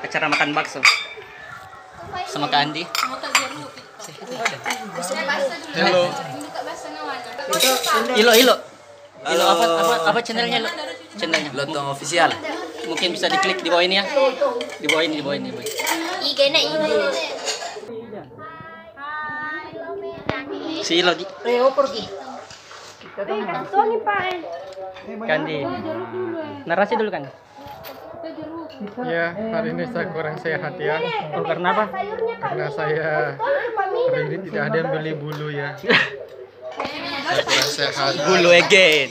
Acara makan bakso. Sama Kak Andi. Halo. Ilo, Ilo. Ilo apa apa apa channelnya Ilo? Channelnya. Lotong official. Mungkin bisa diklik di bawah ini ya. Di bawah ini, di bawah ini. di bawah ini. IG na IG. Si Ilo. Di. Kandi. Narasi dulu kan. Ya, hari ini saya kurang sehat ya. Oh, karena apa? Karena saya hari ini tidak ada yang beli bulu ya. Saya kurang sehat. Bulu again.